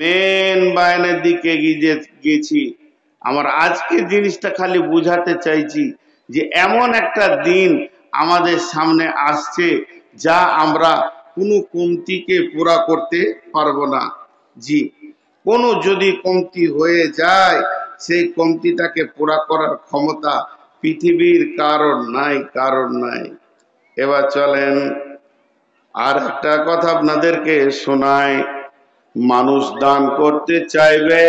Main বায়নের দিকে গেছি। আমার আজকে জিনিসটা খালি বুঝাতে চাইছি যে, এমন একটা দিন আমাদের সামনে আসছে যা আমরা কোনো কমতিকে পুরা করতে পারব না। জি, কোনো যদি কমতি হয়ে যায়, সেই কমতিটাকে পুরা করার ক্ষমতা পৃথিবীর কারণ নাই কারণ নাই। এবার চলেন, আর একটা কথা আপনাদেরকে শোনায় মানুষ দান করতে চাইবে,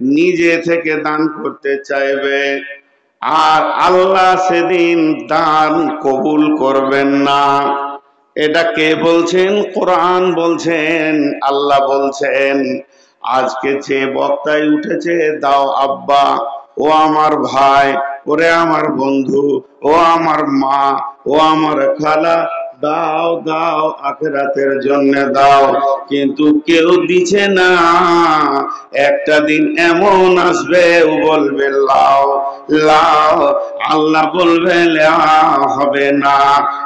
নিজে থেকে দান করতে চাইবে। আর আল্লাহ সেদিন দান কবুল করবেন না। এটা কে বলছেন? কোরআন বলছেন, আল্লাহ বলছেন, আজকে যে বক্তায় উঠেছে, দাও আব্বা, ও আমার ভাই, ওরে আমার বন্ধু, ও আমার মা, ও আমার খালা দাও দাও আখেরাতের জন্য দাও। কিন্তু কেউ দিছে না। একটা দিন এমন আসবে, ও বলবে, লাও লাও। আল্লাহ বলবে হবে না।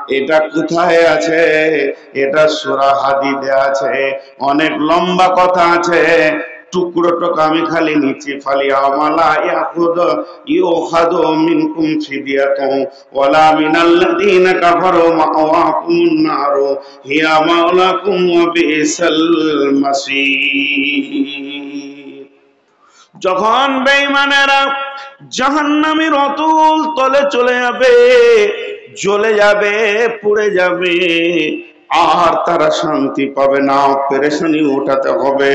এটা কোথায় আছে? এটা সুরা হাদিদে আছে। অনেক লম্বা কথা আছে। টুকরো টুকরো আমি খালি নিচে ফালি আমালা ইয়াখুদ, ইউখাদু মিনকুম ফিদিয়াতুন, ওয়ালা মিনাল্লাযীনা কাফারু মাওয়াকুমুন নার, হিয়া মাওলাকুম ওয়া বিসাল যখন বেঈমানেরা জাহান্নামের অতুল তলে চলে যাবে, জ্বলে যাবে, পুড়ে যাবে আর তারা শান্তি পাবে না অপারেশনই উঠাতে হবে।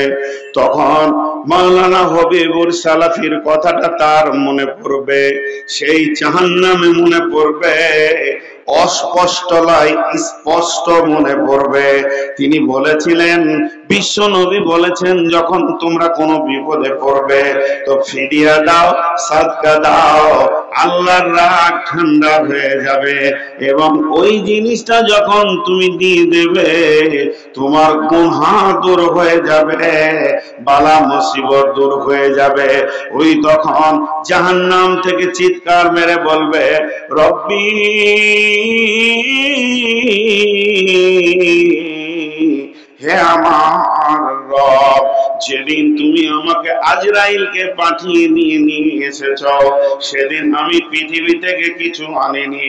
তখন মাওলানা হবিবুর সালাফির কথাটা তার মনে পড়বে, সেই জাহান্নামে মনে পড়বে, অস্পষ্ট লাই স্পষ্ট মনে পড়বে। তিনি বলেছিলেন বিশ্ব নবী বলেছেন, যখন তোমরা কোনো বিপদে পড়বে, তো ফিরিয়া দাও, সাদকা দাও, আল্লাহর রাগ ঠান্ডা হয়ে যাবে এবং ওই জিনিসটা যখন তুমি দিয়ে দেবে, তোমার গুনহা দূর হয়ে যাবে, বালা মুসিবত দূর হয়ে যাবে। ওই তখন জাহান্নাম থেকে চিৎকার মেরে বলবে, রব্বি আমার যেদিন তুমি আমাকে আজরাইলকে পাঠিয়ে নিয়ে নিয়ে এসেছ, সেদিন আমি পৃথিবী থেকে কিছু আনিনি।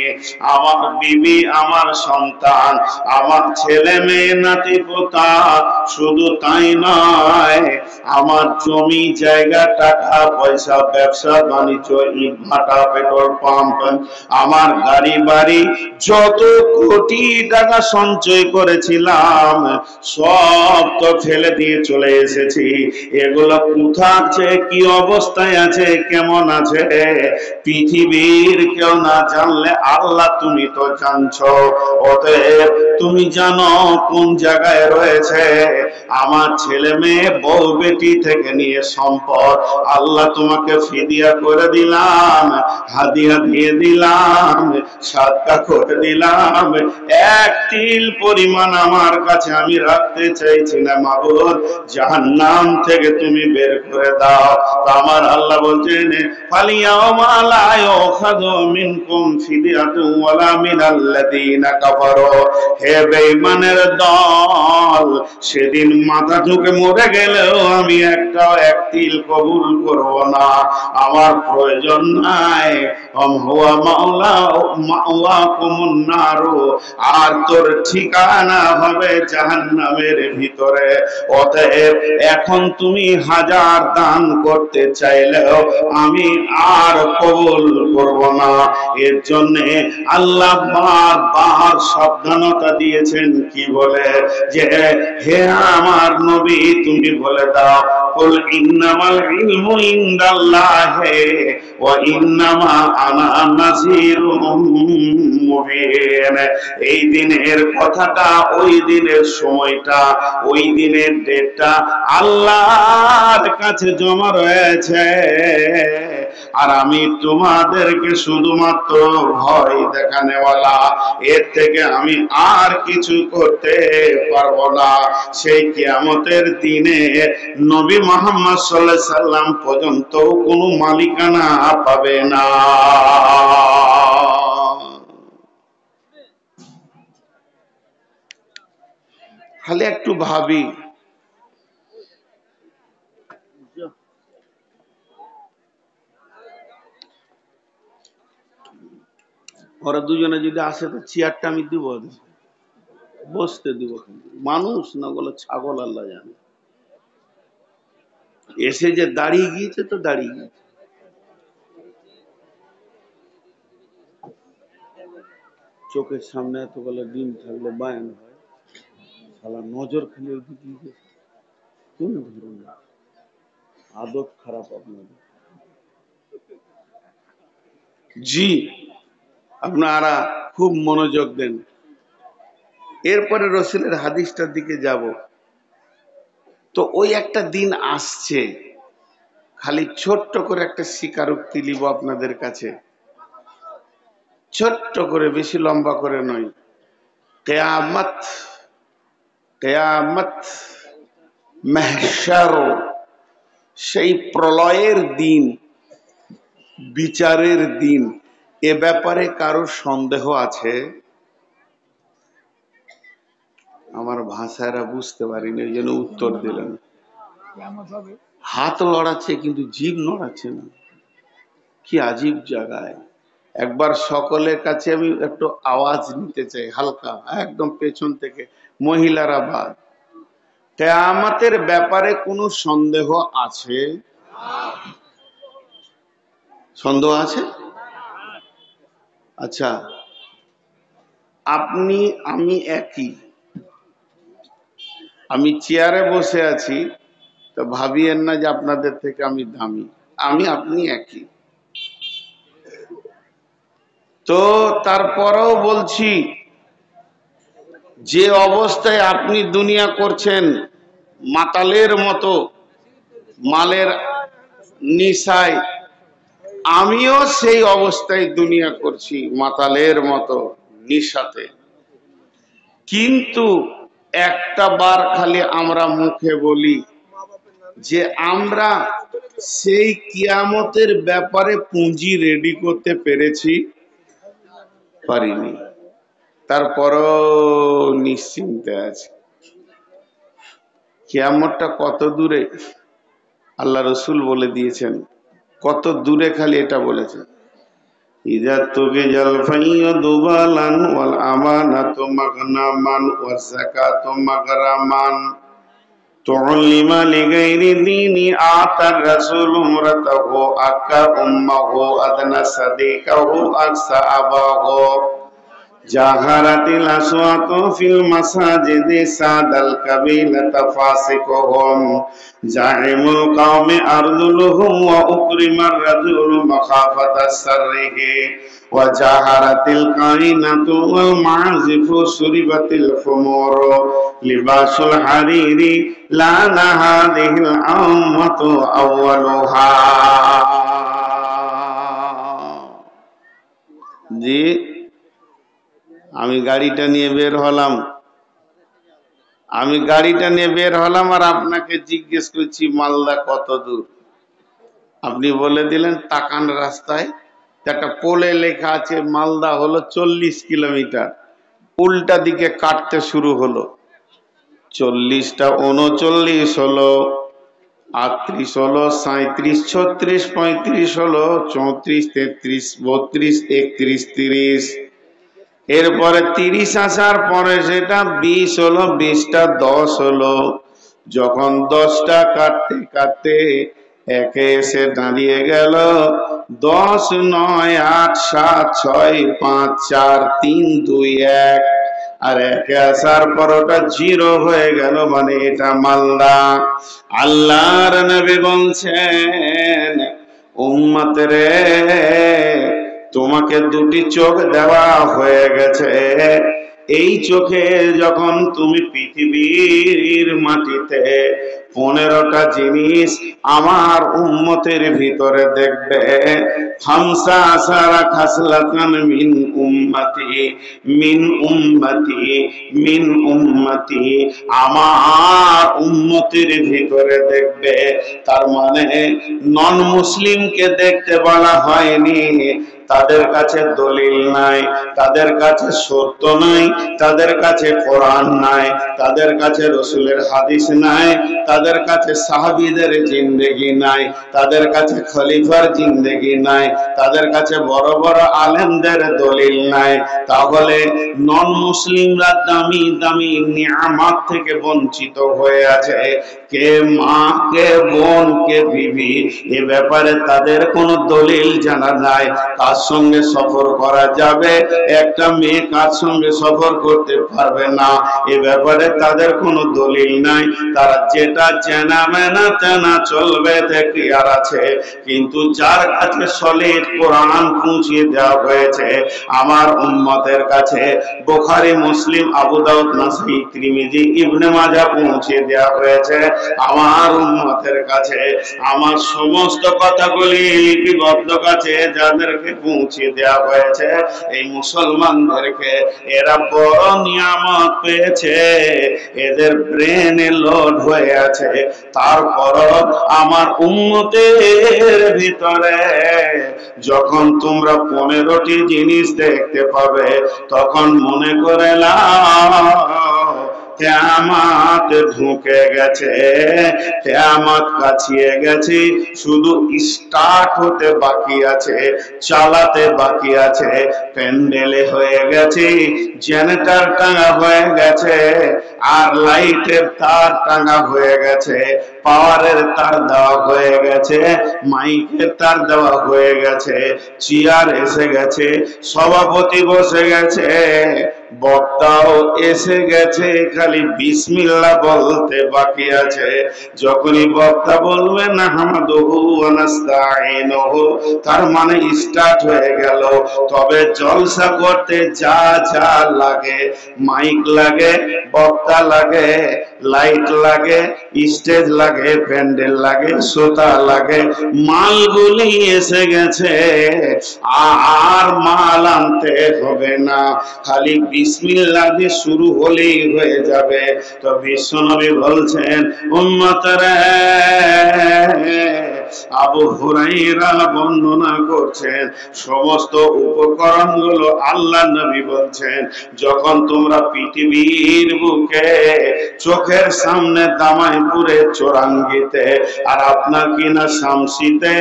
আমার বিবি, আমার সন্তান, আমার ছেলে মেয়ে নাতি পোতা শুধু তাই নয় আমার জমি, জায়গা, টাকা, পয়সা, ব্যবসা, বাণিজ্য, ইট, ভাটা, পেট্রোল পাম্প, আমার গাড়ি, বাড়ি, যত কোটি টাকা সঞ্চয় করেছিলাম, সব তো ফেলে দিয়ে চলে এসেছি। এগুলো কোথা আছে? কি অবস্থায় আছে? কেমন আছে? পৃথিবীর কেউ না জানলে আল্লাহ তুমি তো জানছো। অতএব তুমি জানো কোন জায়গায় রয়েছে। আমার ছেলে মেয়ে বউ বেটি থেকে নিয়ে সম্পদ আল্লাহ তোমাকে ফিদিয়া করে দিলাম, হাদিয়া দিয়ে দিলাম, সাদকা করে দিলাম। এক তিল পরিমাণ আমার কাছে আমি রাখতে চাইছি না, মাবুদ, জাহান্নাম থেকে তুমি বের করে দাও। আমার আল্লাহ বলছেন, ফালিয়াও মালায় ওখাদু মিনকুম ফিদিয়াতু ওয়ালা মিনাল্লাযীনা কাফারু। হে বেঈমানের দল, সেদিন মাথা ঝুঁকে মরে গেলেও আমি একটাও এক তিল কবুল করব না। আমার প্রয়োজন নাই। হম হুয়া মাওলা মাওলা কুমুন নারু। আর তোর ঠিকানা হবে জাহান্নামের ভিতরে। অতএব এখন তুমি হাজার দান করতে চাইলেও আমি আর কবুল করব না। এর জন্য আল্লাহ বারবার সাবধানতা দিয়েছেন কি বলে? যে হে আমার নবী, তুমি বলে দাও ইন্নামাল العلم عند الله نذير এই দিনের কথাটা, ওই দিনের সময়টা, ওই দিনের ডেটটা আল্লাহর কাছে জমা রয়েছে। আর আমি তোমাদেরকে শুধুমাত্র ভয় দেখানেওয়ালা, এর থেকে আমি আর কিছু করতে পারব না। সেই কিয়ামতের দিনে নবী মোহাম্মদ সাল্লাহ সাল্লাম পর্যন্ত কোনো মালিকানা পাবে না। খালি একটু ভাবি। ওরা দুজনে যদি আসে, তো চেয়ারটা আমি দিব বসতে দিব মানুষ না বলে ছাগল, আল্লাহ জানে। এসে যে দাঁড়িয়ে গিয়েছে, তো দাঁড়িয়ে গিয়েছে। চোখের সামনে এতগুলো ডিম থাকলে বায়ান হয়। সালা নজর খেলে ওইদিকে কোন ধরনের আদত খারাপ আপনাদের। জি। আপনারা খুব মনোযোগ দেন। এরপরে রসুলের হাদিসটার দিকে যাব। তো ওই একটা দিন আসছে। খালি ছোট্ট করে একটা স্বীকারোক্তি লিব আপনাদের কাছে। ছোট্ট করে, বেশি লম্বা করে নয়। কেয়ামত কেয়ামত মেহসার সেই প্রলয়ের দিন, বিচারের দিন। এ ব্যাপারে কারও সন্দেহ আছে? আমার ভাষারা বুঝতে পারিনি ওই জন্য উত্তর দিলেন। হাত লড়াচ্ছে কিন্তু জীব নড়াচ্ছে না। কি আজীব জায়গায়। একবার সকলের কাছে আমি একটু আওয়াজ নিতে চাই, হালকা, একদম পেছন থেকে, মহিলারা বাদ। কেয়ামতের ব্যাপারে কোনো সন্দেহ আছে? সন্দেহ আছে? আচ্ছা আপনি, আমি একই। আমি চেয়ারে বসে আছি, তো ভাবিয়েন না যে আপনাদের থেকে আমি দামি। আমি, আপনি একই। তো তারপরেও বলছি, যে অবস্থায় আপনি দুনিয়া করছেন, মাতালের মতো, মালের নিশায় আমিও সেই অবস্থায় দুনিয়া করছি, মাতালের মতো, নিশাতে। কিন্তু একটা বার খালি আমরা মুখে বলি যে আমরা সেই কিয়ামতের ব্যাপারে পুঁজি রেডি করতে পেরেছি, পারিনি। তারপরও নিশ্চিন্তে আছে। কিয়ামতটা কত দূরে? আল্লাহ রসুল বলে দিয়েছেন কত দূরে খালি এটা বলেছে। ইজা তোকে জলফাইয় দুবালান ওয়াল আমানাত মাগনামান ওয়া যাকাত মাগরামান। তুলিমা লিগাইরি দীনি আতার রাসূল উমরাতাহু আকা উম্মাহু আদনা সাদিকাহু আকসা আবাহু। জাহারাতিল আসওয়াতু ফিল মাসাজিদি সাদাল কাবিলা তাফাসিকুহুম জাহিমুল কওমি আরজুলুহুম ওয়া উকরিমার রাজুলু মাখাফাতাস সাররিহি ওয়া জাহারাতিল কাইনাতু ওয়াল মা'জিফু সুরিবাতিল খুমুরু লিবাসুল হারিরি লা নাহাদিহিল আউমাতু আউওয়ালুহা জি আমি গাড়িটা নিয়ে বের হলাম। আমি গাড়িটা নিয়ে বের হলাম আর আপনাকে জিজ্ঞেস করছি, মালদা কত দূর? আপনি বলে দিলেন টাকান রাস্তায়। একটা পোলে লেখা আছে, মালদা হলো চল্লিশ কিলোমিটার। উল্টা দিকে কাটতে শুরু হলো। চল্লিশটা উনচল্লিশ হলো, আটত্রিশ হলো সাঁত্রিশ ছত্রিশ, পঁয়ত্রিশ হলো, চৌত্রিশ, তেত্রিশ, বত্রিশ, একত্রিশ, তিরিশ। এরপরে তিরিশ আসার পরে সেটা বিশ হলো, বিশটা দশ হলো। যখন দশটা কাটতে কাটতে একে এসে দাঁড়িয়ে গেল, দশ, নয়, আট, সাত, ছয়, পাঁচ, চার, তিন, দুই, এক। আর একে আসার পর ওটা জিরো হয়ে গেল মানে এটা মালদা। আল্লাহর নবী বলছেন, উম্মত রে তোমাকে দুটি চোখ দেওয়া হয়ে গেছে। এই চোখে যখন তুমি পৃথিবীর মাটিতে পনেরোটা জিনিস আমার উম্মতের ভিতরে দেখবে হামসা খাসলাতান মিন উম্মতি মিন উম্মতি মিন উম্মতি আমার ভিতরে দেখবে। তার মানে নন মুসলিমকে দেখতে বলা হয়নি তাদের কাছে দলিল নাই, তাদের কাছে সত্য নাই, তাদের কাছে কোরআন নাই, তাদের কাছে রসুলের হাদিস নাই, তাদের কাছে সাহাবিদের জিন্দেগি নাই, তাদের কাছে খলিফার জিন্দেগি নাই, তাদের কাছে বড় বড় আলেমদের দলিল নাই। তাহলে নন মুসলিমরা দামি দামি নিয়ামত থেকে বঞ্চিত হয়ে আছে। কে মা কে বোন কে বিবি, এ ব্যাপারে তাদের কোনো দলিল জানা নাই। কার সঙ্গে সফর করা যাবে? একটা মেয়ে কার সঙ্গে সফর করতে পারবে না। এ ব্যাপারে তাদের কোনো দলিল নাই। তারা যেটা চেনা মেনা তেনা চলবে আর আছে। কিন্তু যার কাছে সলিড কোরআন পৌঁছিয়ে দেওয়া হয়েছে, আমার উম্মতের কাছে বোখারি, মুসলিম, আবু দাউদ, নাসাই, ত্রিমিজি, ইবনে মাজা পৌঁছে দেওয়া হয়েছে। আমার উম্মতের কাছে আমার সমস্ত কথাগুলি লিপিবদ্ধ কাছে যাদেরকে পৌঁছে দেওয়া হয়েছে, এই মুসলমানদেরকে এরা বড় নিয়ামত পেয়েছে, এদের ব্রেনে লোড হয়ে আছে। তারপর আমার উন্মতের ভিতরে যখন তোমরা পনেরোটি জিনিস দেখতে পাবে, তখন মনে করে না কেয়ামাত ঢুকে গেছে, কেয়ামাত কাছিয়ে গেছে, শুধু স্টার্ট হতে বাকি আছে, চালাতে বাকি আছে, প্যান্ডেলে হয়ে গেছে জেনারেটর টাঙা হয়ে গেছে, আর লাইটের তার টাঙা হয়ে গেছে পাওয়ারের তার দেওয়া হয়ে গেছে মাইকের তার দেওয়া হয়ে গেছে চেয়ার এসে গেছে, সভাপতি বসে গেছে বক্তাও এসে গেছে, খালি বিসমিল্লা বলতে বাকি আছে। যখনই বক্তা বলবে না হামাদহু আনাস্তাইনহু তার মানে স্টার্ট হয়ে গেল। তবে জলসা করতে যা যা লাগে মাইক লাগে, বক্তা লাগে লাইট লাগে, স্টেজ লাগে, প্যান্ডেল লাগে শ্রোতা লাগে মালগুলি এসে গেছে। আর মাল আনতে হবে না, খালি বিসমিল্লা দিয়ে শুরু হলেই হয়ে যাবে। তো বিশ্বনবী বলছেন, উম্মতরে আবু হুরাইরা বর্ণনা করছেন, সমস্ত উপকরণগুলো আল্লাহ নবী বলছেন, যখন তোমরা পৃথিবীর বুকে চোখের সামনে দামাইপুরে চোরাঙ্গিতে আর আপনার কিনা শামসিতে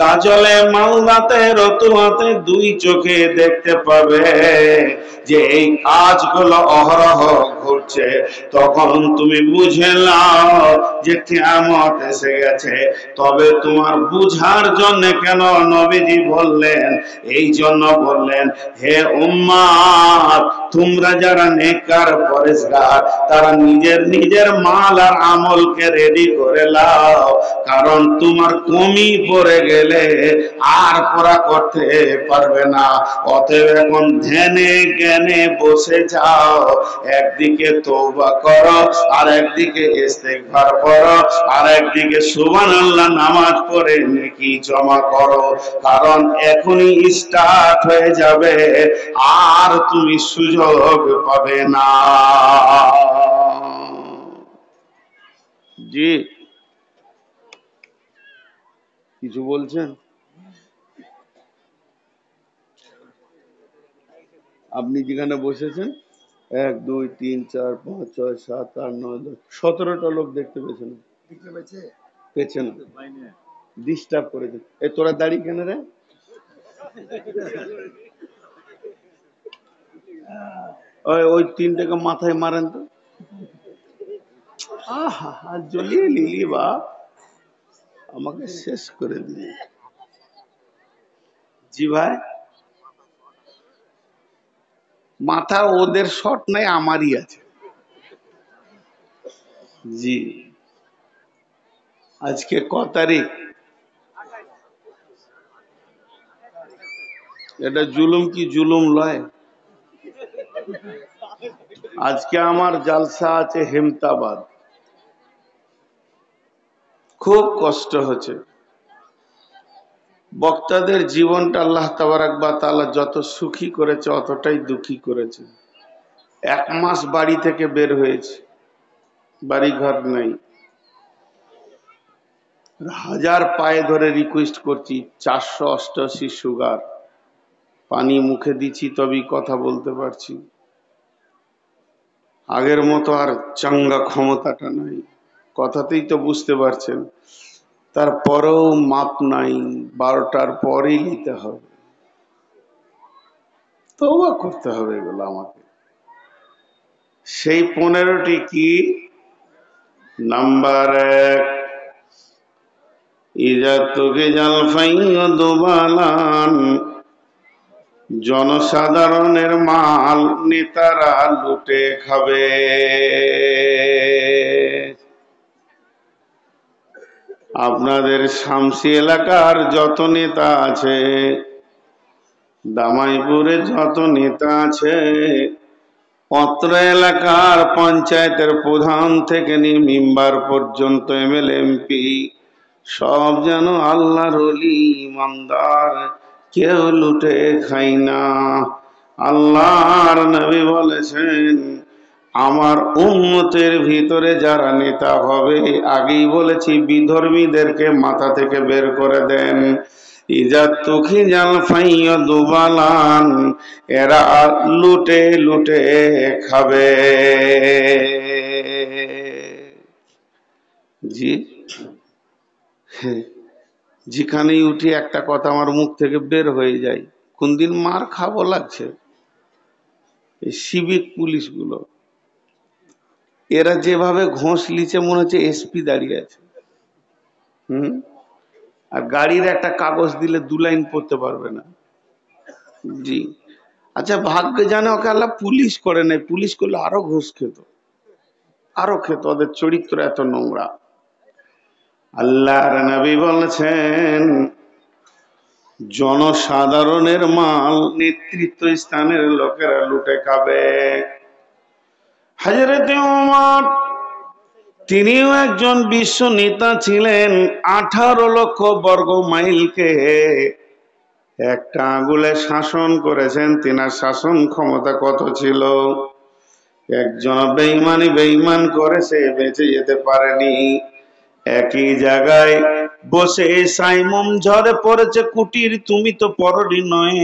গাজলে মালদাতে রতুয়াতে দুই চোখে দেখতে পাবে যে এই কাজগুলো অহরহ ঘটছে, তখন তুমি বুঝে নাও যে কেমত এসে গেছে। তবে তোমার বুঝার জন্য কেন নবীজি বললেন? এই জন্য বললেন, হে উম্মাদ, তোমরা যারা নেকার পরেশগার, তারা নিজের নিজের মাল আর আমলকে রেডি করে লাও, কারণ তোমার কমি পড়ে গেলে আর পড়া করতে পারবে না। অতএব এখন ধ্যানে জ্ঞানে বসে যাও, একদিকে তৌবা করো আর একদিকে ইস্তেগফার করো আর একদিকে সুবহানাল্লাহ নামাজ পড়ে নেকি জমা করো কারণ এখনই স্টার্ট হয়ে যাবে আর তুমি সুযোগ পাবে না। জি। কিছু বলছেন? আপনি যেখানে বসেছেন? এক দুই তিন চার পাঁচ ছয় সাত আট নয় দশ সতেরোটা লোক দেখতে পেয়েছেন। পেয়েছে? না ডিস্টার্ব করেছে এ তোরা দাড়ি কেন রে? ওই তিনটাকে মাথায় মারেন তো। আহা জ্বলিয়ে লিলি বা। আমাকে শেষ করে দিলি জি ভাই। মাথা ওদের শট নাই, আমারই আছে। জি। আজকে ক তারিখ? এটা জুলুম কি জুলুম লয়? আজকে আমার জালসা আছে হেমতাবাদ। খুব কষ্ট হচ্ছে। বক্তাদের জীবনটা আল্লাহ তাবারাকবা তালা যত সুখী করেছে, অতটাই দুঃখী করেছে। এক মাস বাড়ি থেকে বের হয়েছে। বাড়ি ঘর নাই। হাজার পায়ে ধরে রিকোয়েস্ট করছি, চারশো অষ্টআশি সুগার পানি মুখে দিচ্ছি, তবেই কথা বলতে পারছি। আগের মতো আর চাঙ্গা ক্ষমতাটা নাই। কথাতেই তো বুঝতে পারছেন। তারপরেও মাপ নাই, বারোটার পরেই নিতে হবে। তবা করতে হবে এগুলো আমাকে। সেই পনেরোটি কি? নাম্বার এক, ইজা তোকে জাল ফাইও দোবালান জনসাধারণের মাল নেতারা লুটে খাবে। আপনাদের শামসি এলাকার যত নেতা আছে, দামাইপুরে যত নেতা আছে, অত্র এলাকার পঞ্চায়েতের প্রধান থেকে নিয়ে মেম্বার পর্যন্ত এমএলএ এমপি সব যেন আল্লাহর ইমানদার কেউ লুটে খাই না। আল্লাহর নবী বলেছেন, আমার উন্মতের ভিতরে যারা নেতা হবে, আগেই বলেছি বিধর্মীদেরকে মাথা থেকে বের করে দেন। ইজা তুখি দুবালান, এরা লুটে লুটে খাবে। জি? যেখানেই উঠি একটা কথা আমার মুখ থেকে বের হয়ে যায় কোন দিন মার খাব লাগছে? এই সিভিক পুলিশগুলো। এরা যেভাবে ঘোষ লিচে মনে হচ্ছে এসপি দাঁড়িয়ে আছে। হুম? আর গাড়ির একটা কাগজ দিলে দু লাইন পড়তে পারবে না। জি। আচ্ছা ভাগ্য জানে ওকে আল্লাহ পুলিশ করে নেই পুলিশ করলে আরও ঘোষ খেত। আরও খেত। ওদের চরিত্র এত নোংরা। আল্লাহর নবী বলেছেন, জনসাধারণের মাল নেতৃত্ব স্থানের লোকেরা লুটে খাবে। ওমর তিনিও একজন বিশ্ব নেতা ছিলেন, আঠারো লক্ষ বর্গ মাইলকে একটা আঙুলে শাসন করেছেন, তিনার শাসন ক্ষমতা কত ছিল? একজন বেইমানি বেইমান করেছে বেঁচে যেতে পারেনি। একই জায়গায় বসে সাইমম ঝরে পড়েছে কুটির, তুমি তো পরনি নয়।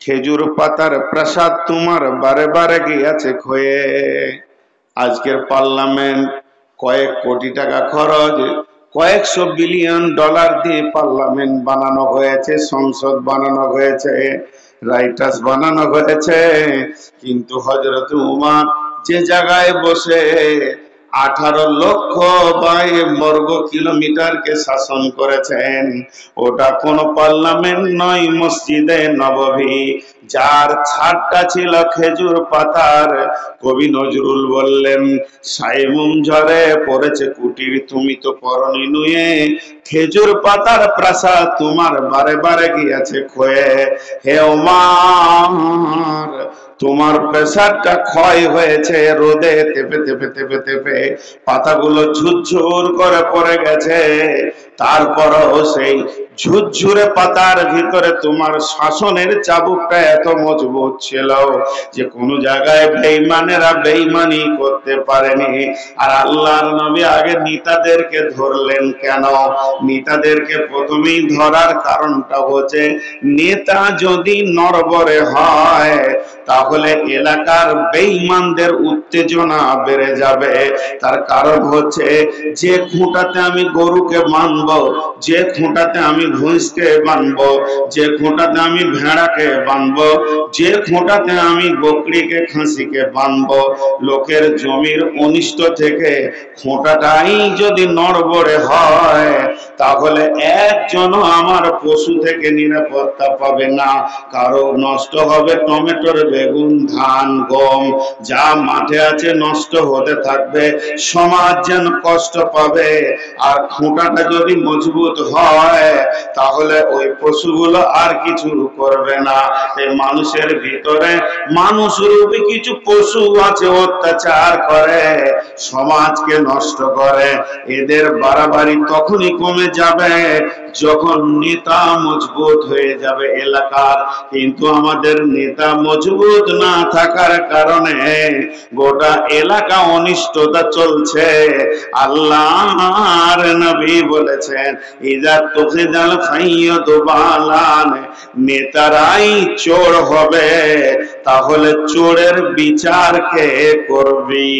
খেজুর পাতার প্রাসাদ তোমার বারে বারে গিয়েছে খয়ে আজকের পার্লামেন্ট কয়েক কোটি টাকা খরচ, কয়েকশো বিলিয়ন ডলার দিয়ে পার্লামেন্ট বানানো হয়েছে, সংসদ বানানো হয়েছে, রাইটার্স বানানো হয়েছে। কিন্তু হজরত উমার যে জায়গায় বসে আঠারো লক্ষ বাই বর্গ কিলোমিটারকে শাসন করেছেন। ওটা কোন পার্লামেন্ট নয়, মসজিদে নবভী যার ছাদটা ছিল খেজুর পাতার। কবি নজরুল বললেন সাইমুম ঝরে পড়েছে কুটির, তুমি তো পরনি নুয়ে। খেজুর পাতার প্রাসাদ তোমার বারে বারে গিয়েছে খয়ে। হে ওমার তোমার প্রেসারটা ক্ষয় হয়েছে রোদে তেপে তেপে তেপে তেপে পাতাগুলো ঝুরঝুর করে পড়ে গেছে। তারপরও সেই ঝুরঝুরে পাতার ভিতরে তোমার শাসনের চাবুকটা এত মজবুত ছিল যে কোন জায়গায় বেইমানেরা বেইমানি করতে পারেনি। আর আল্লাহর নবী আগে নেতাদেরকে ধরলেন কেন? নেতাদেরকে প্রথমেই ধরার কারণটা হচ্ছে, নেতা যদি নরবরে হয়, তাহলে এলাকার বেইমানদের উত্তেজনা বেড়ে যাবে। তার কারণ হচ্ছে, যে খুঁটাতে আমি গরুকে বাঁধব যে খুঁটাতে আমি ভুঁসকে বাঁধব যে খুঁটাতে আমি ভেড়াকে বাঁধব যে খুঁটাতে আমি বকরিকে, খাসিকে বাঁধব লোকের জমির অনিষ্ট থেকে খোঁটাটাই যদি নড়বড়ে হয়, তাহলে একজনও আমার পশু থেকে নিরাপত্তা পাবে না। কারও নষ্ট হবে টমেটোর বেগুন, ধান, গম, যা মাঠে আছে নষ্ট হতে থাকবে, সমাজ যেন কষ্ট পাবে। আর খুঁটাটা যদি মজবুত হয়, তাহলে ওই পশুগুলো আর কিছু করবে না। এই মানুষের ভিতরে মানুষ রূপে কিছু পশু আছে, অত্যাচার করে, সমাজকে নষ্ট করে। এদের বাড়াবাড়ি তখনই কমে যাবে যখন নেতা মজবুত হয়ে যাবে এলাকার, কিন্তু আমাদের নেতা মজবুত না থাকার কারণে গোটা এলাকা অনিষ্টতা চলছে। আল্লাহর নবী বলেছেন ইজা তুখিদাল খাইয়ত বালান নেতারাই চোর হবে, তাহলে চোরের বিচার কে করবি?